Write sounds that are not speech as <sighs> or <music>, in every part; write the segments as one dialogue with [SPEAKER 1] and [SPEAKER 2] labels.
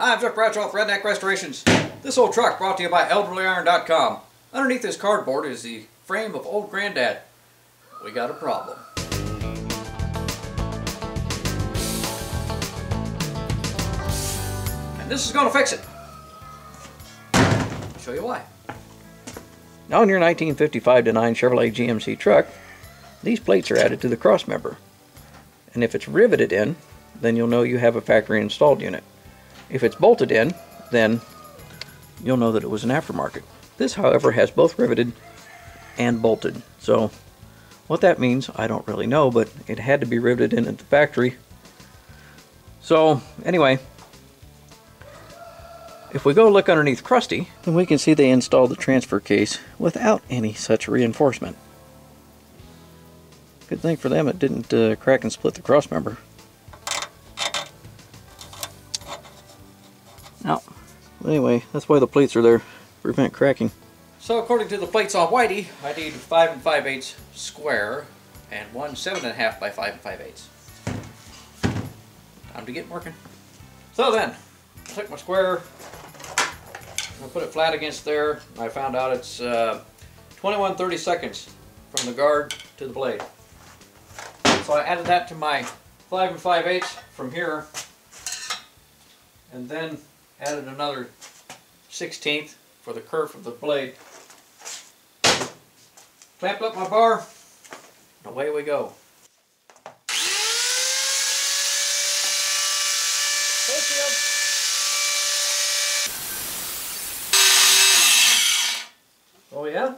[SPEAKER 1] Hi, I'm Jeff Bradshaw with Redneck Restorations. This old truck brought to you by ElderlyIron.com. Underneath this cardboard is the frame of old granddad. We got a problem. And this is going to fix it. I'll show you why. Now in your 1955 to 9 Chevrolet GMC truck, these plates are added to the cross member. And if it's riveted in, then you'll know you have a factory installed unit. If it's bolted in, then you'll know that it was an aftermarket. This, however, has both riveted and bolted. So what that means, I don't really know, but it had to be riveted in at the factory. So anyway, if we go look underneath Crusty, then we can see they installed the transfer case without any such reinforcement. Good thing for them it didn't uh, crack and split the cross anyway, that's why the plates are there, prevent cracking. So according to the plates on Whitey, I need 5 and 5 eighths square and one 7.5 by 5 and 5 eighths. Time to get working. So then, I took my square, I put it flat against there. I found out it's uh, 21 30 seconds from the guard to the blade. So I added that to my 5 and 5 eighths from here and then added another 16th for the kerf of the blade. Clamped up my bar, and away we go. Oh yeah?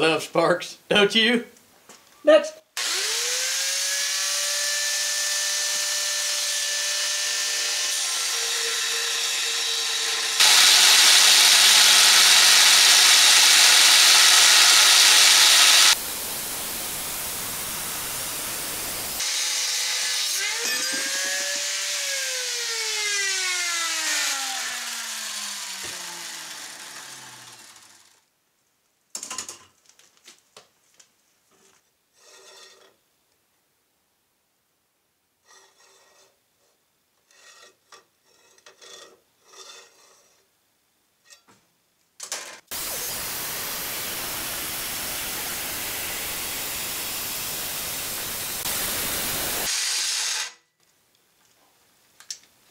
[SPEAKER 1] Love sparks, don't you? Next.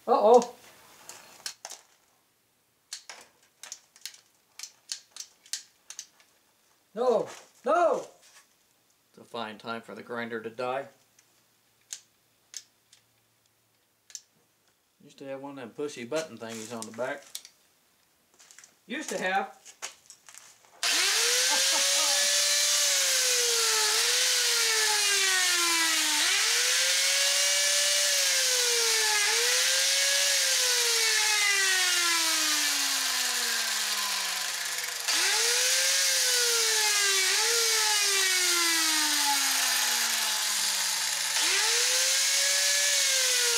[SPEAKER 1] Uh-oh. No, no! It's a fine time for the grinder to die. Used to have one of them pushy button thingies on the back. Used to have.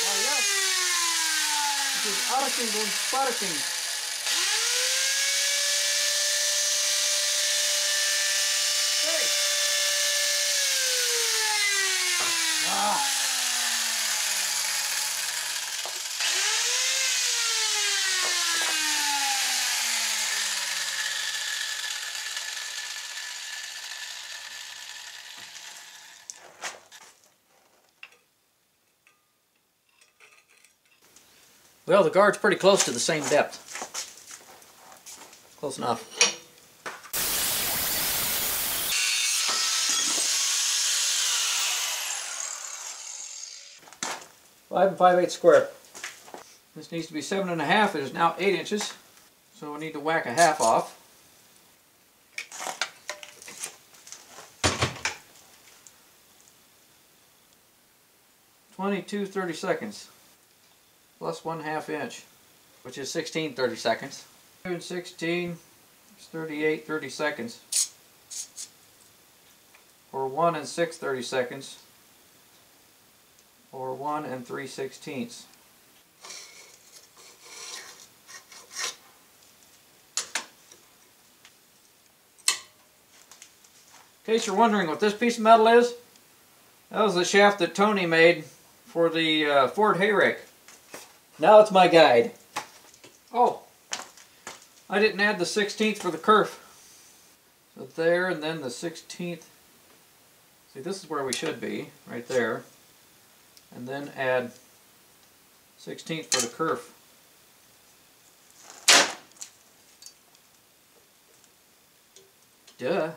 [SPEAKER 1] Oh yes. It is arcing and sparking. Hey. Ah. Well, the guard's pretty close to the same depth. Close enough. Five and five eighths square. This needs to be seven and a half. It is now eight inches. So we need to whack a half off. Twenty-two thirty seconds plus one half inch. which is 16 30 seconds. 2 and 16 is 38 30 seconds. Or 1 and 6 30 seconds. Or 1 and 3 sixteenths. In case you're wondering what this piece of metal is, that was the shaft that Tony made for the uh, Ford Hayrake. Now it's my guide. Oh, I didn't add the 16th for the kerf. So there and then the 16th. See, this is where we should be, right there. And then add 16th for the kerf. Duh.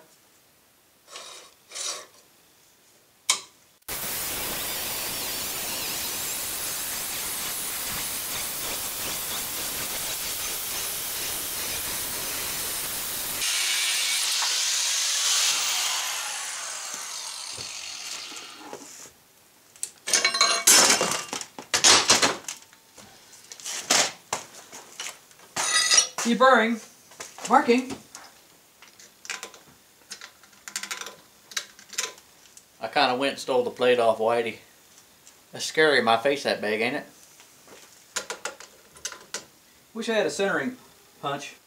[SPEAKER 1] Deburring, marking. I kind of went and stole the plate off Whitey. That's scary, my face that big, ain't it? Wish I had a centering punch,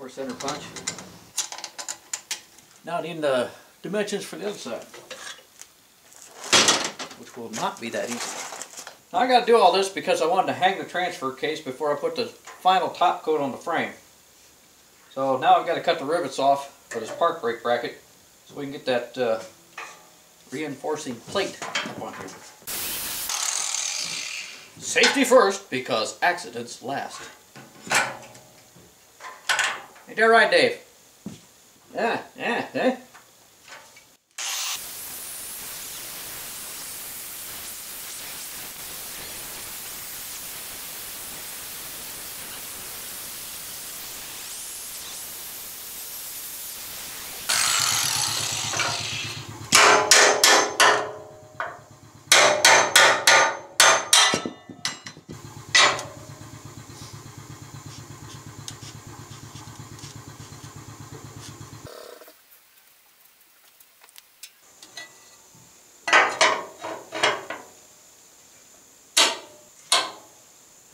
[SPEAKER 1] or center punch. Now I need the dimensions for the other side, which will not be that easy. Now I got to do all this because I wanted to hang the transfer case before I put the final top coat on the frame. So now I've got to cut the rivets off for this park brake bracket so we can get that uh, reinforcing plate up on here. Safety first because accidents last. Ain't that right, Dave? Yeah, yeah, eh?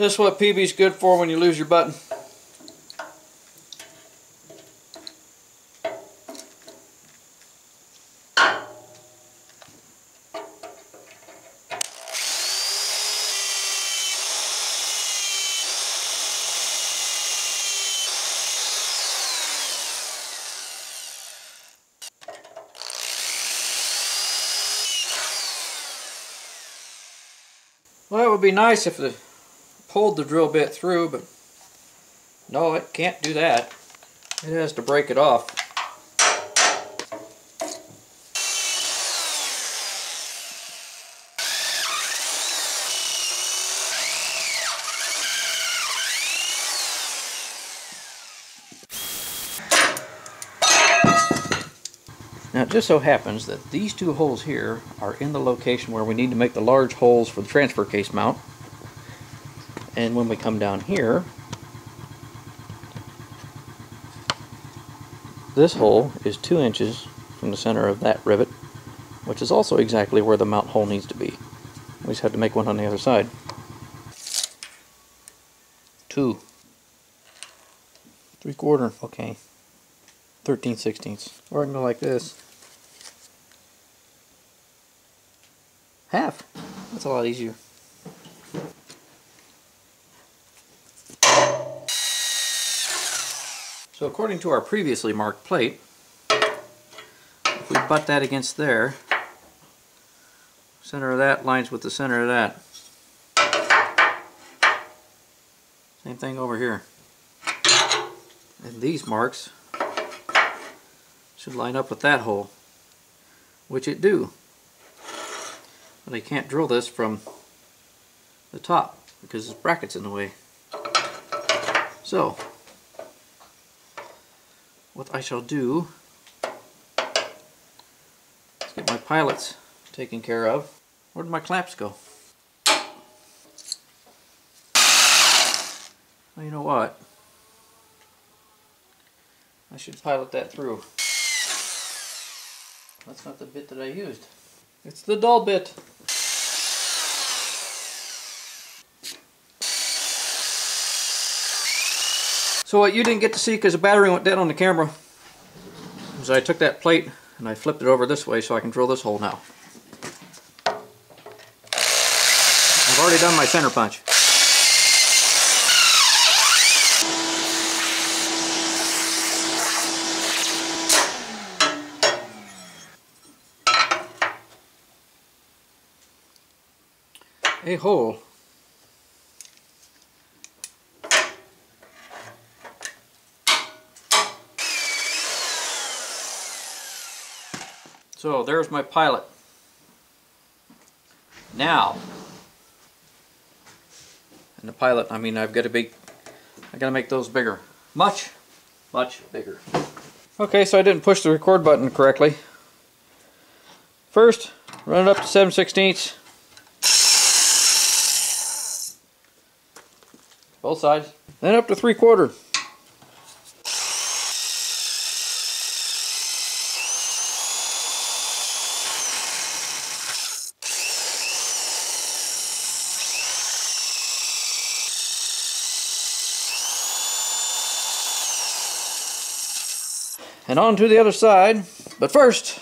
[SPEAKER 1] This is what PB's good for when you lose your button. Well, it would be nice if the pulled the drill bit through, but no, it can't do that. It has to break it off. Now it just so happens that these two holes here are in the location where we need to make the large holes for the transfer case mount. And when we come down here, this hole is two inches from the center of that rivet, which is also exactly where the mount hole needs to be. We just have to make one on the other side. Two. Three quarter, okay. 13 sixteenths. Or I can go like this. Half. That's a lot easier. So according to our previously marked plate, if we butt that against there, center of that lines with the center of that. Same thing over here. And these marks should line up with that hole, which it do. But I can't drill this from the top because this bracket's in the way. So, what I shall do is get my pilots taken care of. Where did my claps go? Well, you know what? I should pilot that through. That's not the bit that I used. It's the dull bit. So what you didn't get to see because the battery went dead on the camera is I took that plate and I flipped it over this way so I can drill this hole now. I've already done my center punch. A hole So there's my pilot. Now, and the pilot, I mean, I've got to be, I got to make those bigger. Much, much bigger. Okay, so I didn't push the record button correctly. First, run it up to 7 16 Both sides. Then up to 3 quarter. And on to the other side. But first,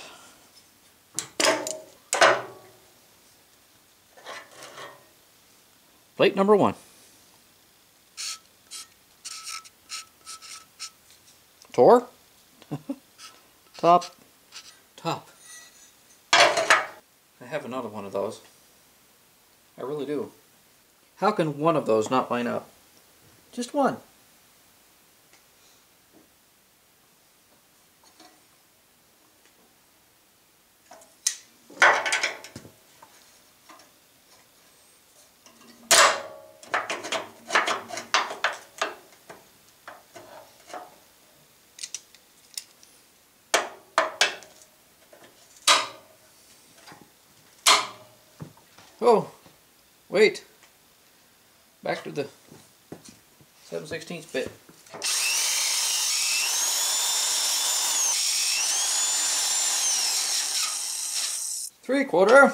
[SPEAKER 1] plate number one. Tor? <laughs> top. Top. I have another one of those. I really do. How can one of those not line up? Just one. Oh, wait. Back to the 7 16 bit. Three quarter.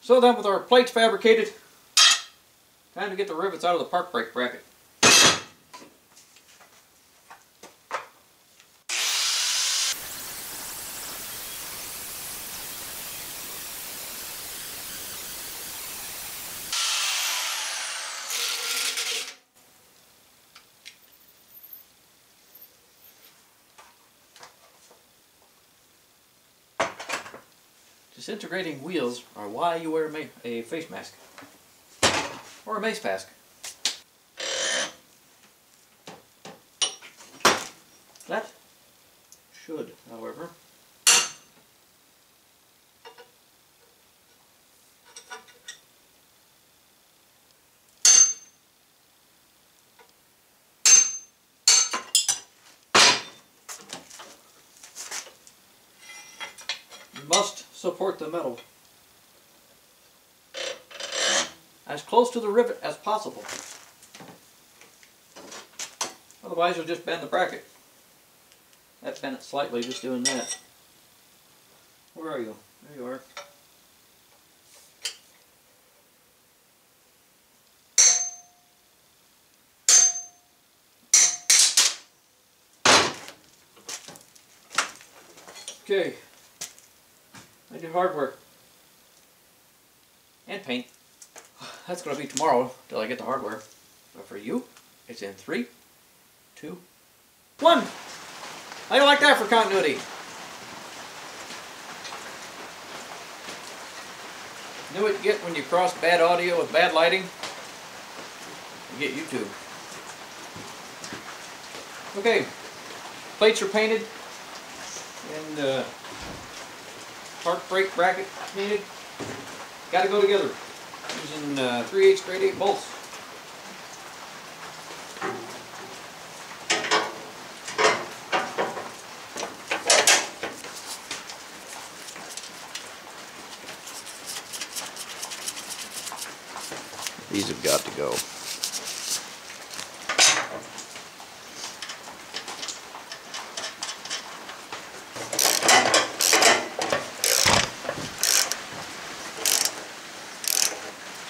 [SPEAKER 1] So then with our plates fabricated, Time to get the rivets out of the park brake bracket. Disintegrating wheels are why you wear a face mask. A mace pask. That should, however, must support the metal. As close to the rivet as possible. Otherwise you'll just bend the bracket. That bent it slightly just doing that. Where are you? There you are. Okay. I do hardware. And paint that's going to be tomorrow till I get the hardware. But for you, it's in three, two, one. Do you like that for continuity? You know what you get when you cross bad audio with bad lighting? You get YouTube. Okay, plates are painted and uh, park brake bracket painted. Got to go together using uh, 3 8 grade 8 bolts. These have got to go.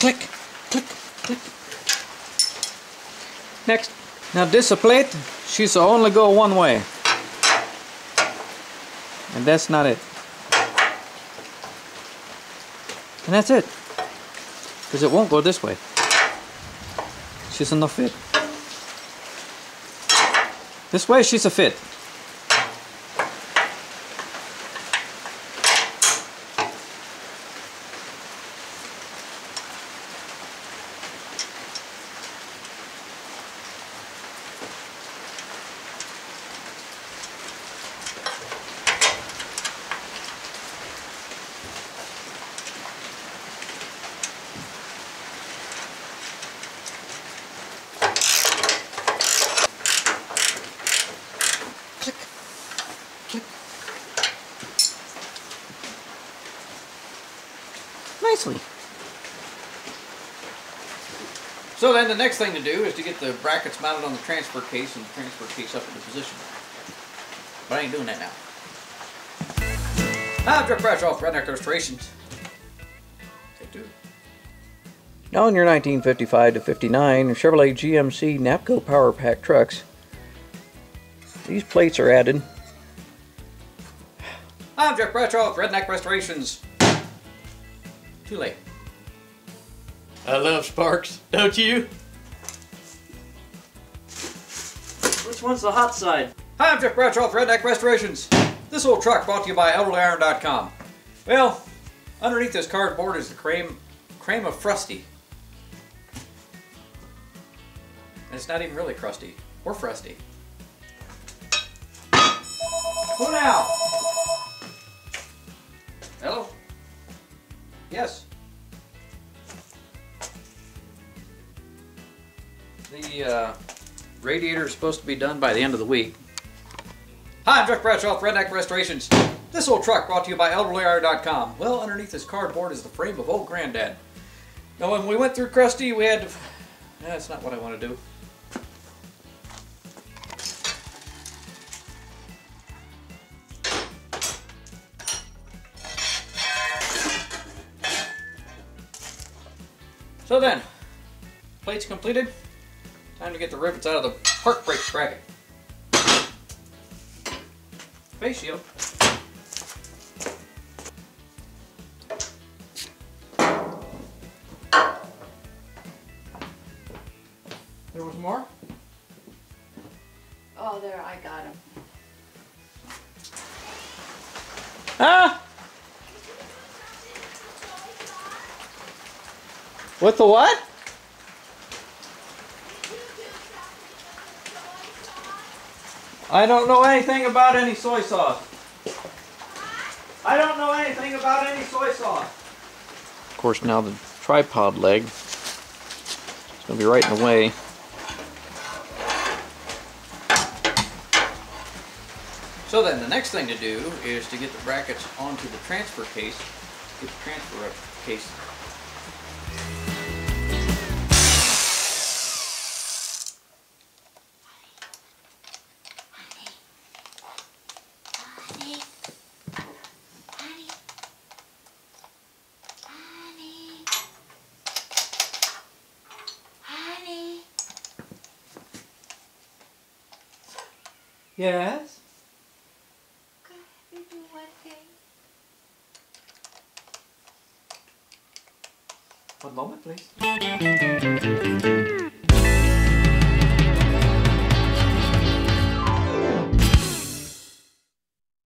[SPEAKER 1] Click, click, click. Next. Now this a plate, she's only go one way. And that's not it. And that's it. Because it won't go this way. She's the fit. This way she's a fit. So then the next thing to do is to get the brackets mounted on the transfer case and the transfer case up into position. But I ain't doing that now. I'm Jeff Bradshaw with Redneck Restorations. Take two. Now in your 1955 to 59 Chevrolet GMC Napco Power Pack trucks, these plates are added. I'm Jeff Bradshaw with Redneck Restorations. Too late.
[SPEAKER 2] I love sparks, <laughs> don't you?
[SPEAKER 3] Which one's the hot side?
[SPEAKER 1] Hi, I'm Jeff Bradshaw with Redneck Restorations. This old truck brought to you by ElderlyIron.com. Well, underneath this cardboard is the cream, cream of frusty. And it's not even really crusty or frusty. Who now? Hello? Yes. The uh, radiator is supposed to be done by the end of the week. Hi, I'm Jeff Bradshaw with Redneck Restorations. This old truck brought to you by ElderlyIron.com. Well, underneath this cardboard is the frame of old Granddad. Now, when we went through Crusty, we had to... <sighs> That's not what I want to do. So then, plates completed. Time to get the rivets out of the park brake bracket. Face shield. With the what? I don't know anything about any soy sauce. I don't know anything about any soy sauce. Of course, now the tripod leg is going to be right in the way. So then, the next thing to do is to get the brackets onto the transfer case. Get the transfer case Yes?
[SPEAKER 4] I do one thing?
[SPEAKER 1] One moment, please.